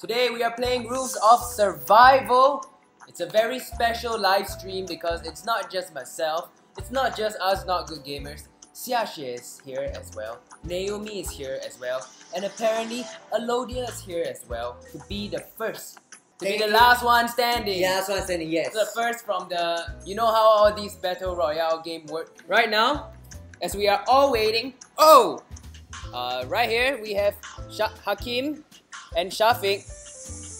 Today we are playing Rules of Survival. It's a very special live stream because it's not just myself, it's not just us not good gamers. Xiaxue is here as well, Naomi is here as well, and apparently Alodia is here as well to be the first, to be the last one standing. Yeah, what I'm saying. Yes. The first from the, you know how all these battle royale game work. Right now, as we are all waiting, oh, uh, right here we have Sha- Hakim and Shafiq.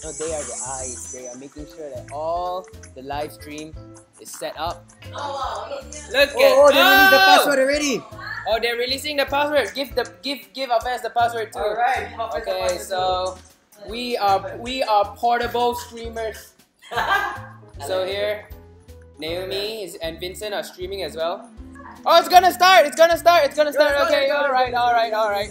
Oh, they are the eyes. They are making sure that all the live stream is set up. Look Oh, at oh, they released the oh! password already. Oh, they're releasing the password. Give the give give our fans the password too. Alright. Okay, so we are we are portable streamers. So here, Naomi is, and Vincent are streaming as well. Oh, it's gonna start! It's gonna start! It's gonna start! Okay, all right, all right, all right.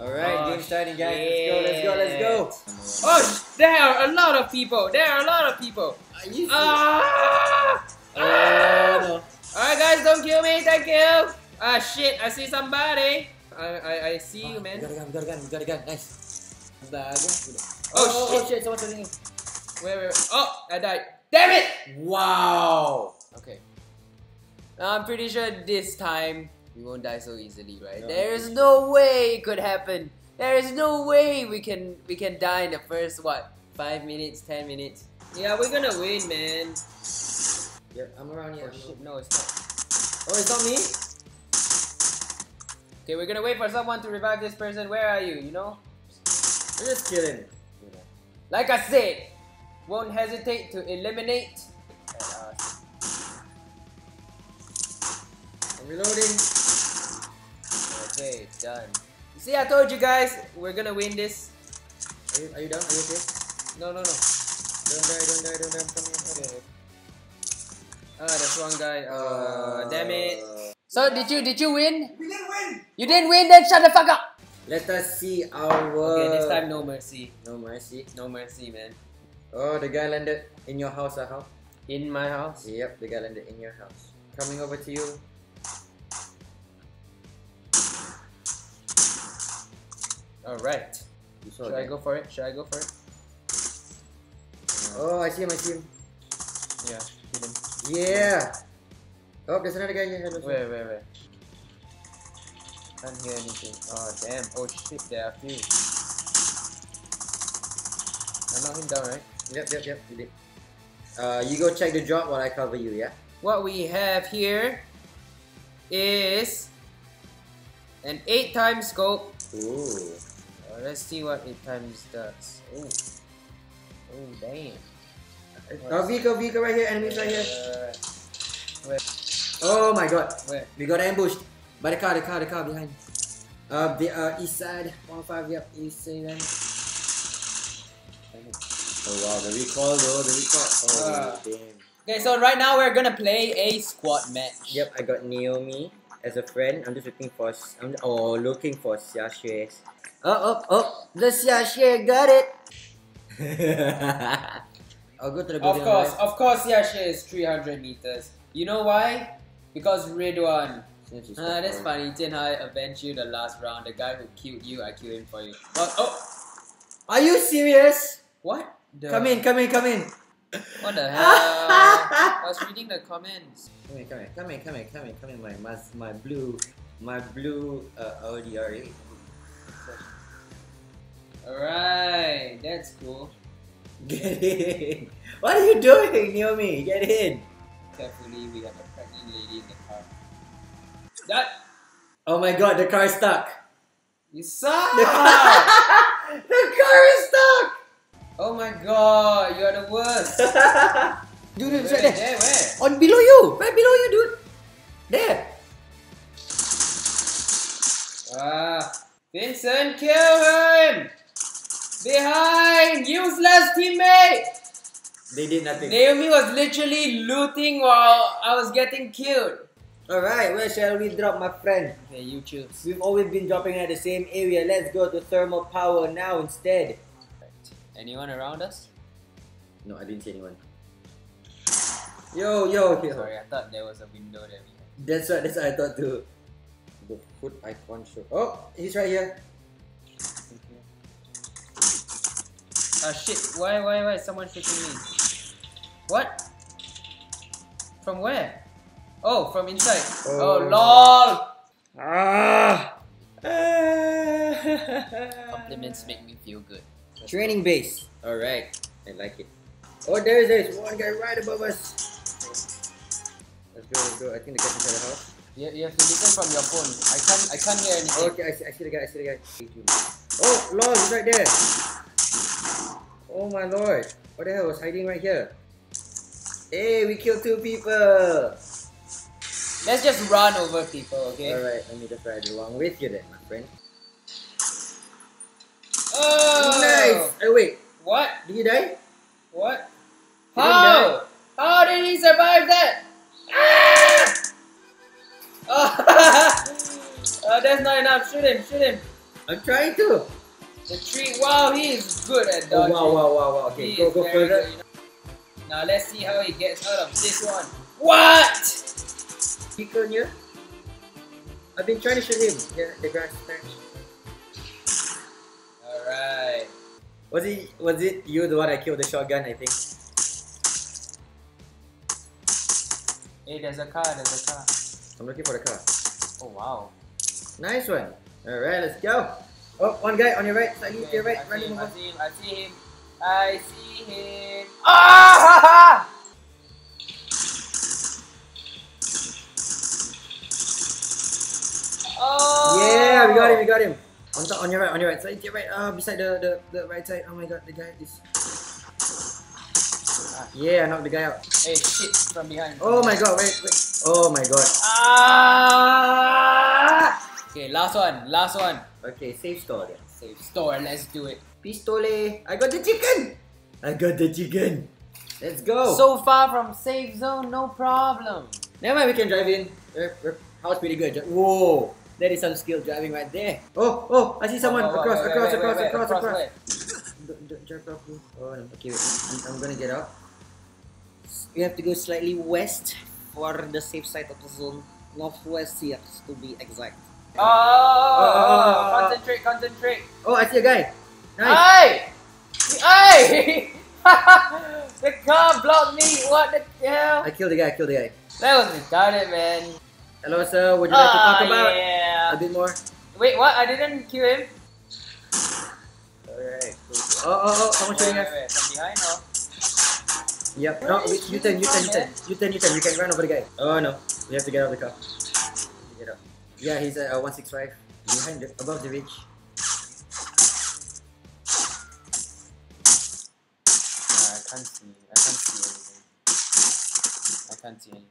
Alright, Oh, game starting, guys. Let's go. Let's go. Let's go. Oh, there are a lot of people. There are a lot of people. Are you Ah! Oh no. All right, guys, don't kill me. Thank you. Ah, shit! I see somebody. I I, I see you, We man. got a gun. We got a gun. We got a gun. Nice. Bagus. Oh, oh, shit. shit. Someone's shooting. Wait, wait, wait. Oh, I died. Damn it! Wow. Okay. I'm pretty sure this time we won't die so easily, right? No, there is no way it could happen. There is no way we can we can die in the first what five minutes, ten minutes. Yeah, we're gonna win, man. Yeah, I'm around Oh here. shit, no, it's not. Oh, it's not me. Okay, we're gonna wait for someone to revive this person. Where are you? You know? I'm just killing. Like I said, won't hesitate to eliminate. I'm reloading. Okay, done. You see, I told you guys we're gonna win this. Are you, are you down? Are you okay? No, no, no. Don't die. Don't die. Don't die. I'm coming. Okay. Ah, there's one guy. Uh, Uh, damn it. So did you did you win? We didn't win! You didn't win, then shut the fuck up. Let us see our. Okay, this time no mercy. No mercy. No mercy, man. Oh, the guy landed in your house, uh, how? In my house. Yep, the guy landed in your house. Coming over to you. All right. Should I go for it? Should I go for it? Oh, I see him. I see him. Yeah. Hit him. Yeah. Oh, there's another guy here. Wait, wait, wait. I? Can't hear anything. Oh damn. Oh shit, there are a few. I knocked him down, right? Yep, yep, yep. You did. Uh, you go check the drop while I cover you. Yeah. What we have here is an 8 times scope. Ooh. Uh, let's see what it times does. Oh. Oh damn. Oh, vehicle, vehicle right here. Enemies right here. Uh, where? Oh my god. Where? We got ambushed by the car. The car. The car behind. Uh, the uh, east side. One five. Yep, east side. Oh wow, the recall though. The recall. Oh Ah. damn. Okay, so right now we're gonna play a squad match. Yep, I got Naomi as a friend. I'm just looking for. I'm oh looking for Xiaxue. Oh oh oh, the Xiaxue got it. I'll go to the Of course, of course, Yasha is 300 meters. You know why? Because Ridwan. Since it's Ah, not that's far. funny. JianHao avenged you the last round. The guy who killed you, I killed him for you. What? Oh, Are you serious? what? The, Come in, come in, come in. What the hell? I was reading the comments. Come in, come in, come in, come in, come in, come in. My my, my blue, my blue uh, Audi R8. Alright, that's cool. Get in. What are you doing, Naomi? Get in. Carefully, we have a pregnant lady in the car. That Oh my god, the car's stuck. you suck. The car, the car is stuck. oh my god, you are the worst. dude, where, it's right there. there, where? On below you, right below you, dude. There. Ah, Vincent, kill him! Behind! Useless teammate! They did nothing. Naomi was literally looting while I was getting killed. Alright, where shall we drop, my friend? Okay, you choose. We've always been dropping at the same area. Let's go to thermal power now instead. Anyone around us? No, I didn't see anyone. Yo, yo, yo. Sorry, I thought there was a window there. That's what, that's what I thought too. The foot icon show. Oh, he's right here. Ah shit, why why why is someone shooting me? What? From where? Oh, from inside. Oh, Oh. lol! Ah! Compliments make me feel good. Training base. Alright. I like it. Oh, there is there's one guy right above us. Let's go, let's go. I think the guy's inside the house. You, you have to listen from your phone. I can't I can't hear anything. Okay, I see, I see the guy, I see the guy. Oh, lord, he's right there. Oh my lord. What the hell was hiding right here? Hey, we killed two people. Let's just run over people, okay? Alright, let me just ride along with you then, my friend. Oh! Nice! Oh wait, What? did you die? What? He didn't How? How did he survive that? Ah! Oh, uh, that's not enough. Shoot him, shoot him. I'm trying to. The tree. Wow, he is good at Oh dodging. wow, wow, wow, wow. Okay, He go, go further. good, you know. Now let's see how he gets out of this one. What? Piconia. I've been trying to shoot him. Yeah, the grass patch. Alright. Was it was it you the one that killed the shotgun, I think? Hey, there's a car, there's a car. I'm looking for the car. Oh wow. Nice one. Alright, let's go. Oh, one guy on your right, slightly to your right, I see running him, I see him, I see him. I see him. Ah! Oh! Yeah, we got him, we got him. On top, on your right, on your right, side to your right, uh, beside the, the, the right side. Oh my god, the guy is. Yeah, I knocked the guy out. Hey, shit, from behind. Oh my god, wait, wait. Oh my god. Ah! Okay, last one, last one. Okay, save store then. Save store, let's do it. Pistole! I got the chicken! I got the chicken! Let's go! So far from safe zone, no problem. Never mind, we can drive in. Our, our house pretty good. Whoa! That is some skill driving right there. Oh, oh, I see someone Oh, oh, across, wait, across, wait, across, wait, across, across? Don't, don't drive off. Oh. Okay, wait. I'm, I'm gonna get out. We have to go slightly west for the safe side of the zone. Northwest, yes, to be exact. Oh, oh, oh. concentrate, concentrate. Oh, I see a guy. Nice. Hey! Hey! the car blocked me. What the hell? I killed the guy, I killed the guy. That was retarded, man. Hello, sir. Would you like to talk Ah, about yeah. a bit more? Wait, what? I didn't kill him. Alright. Oh, oh, oh, Wait, shooting wait, us. From behind, no? Yep. Where No, wait, you turn, you turn, you turn. You turn, you turn. You can run over the guy. Oh no. We have to get out of the car. Get out. Yeah, he's at uh, 165. Behind the, above the ridge. Ah, I can't see. I can't see anything. I can't see anything.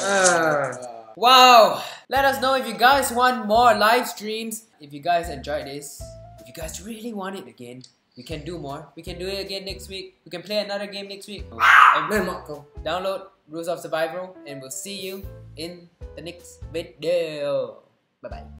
Ah. Wow! Let us know if you guys want more live streams. If you guys enjoyed this, if you guys really want it again, we can do more. We can do it again next week. We can play another game next week. And Man, Marco. download Rules of Survival, and we'll see you in the next video. Bye bye.